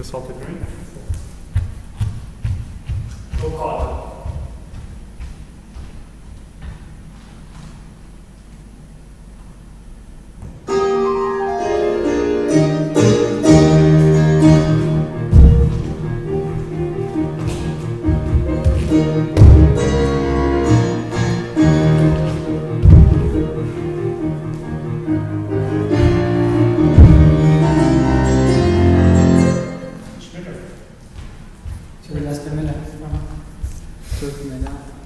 pessoal teve bem? Roll call. Thank Sri Lastamela. Sri Lastamela.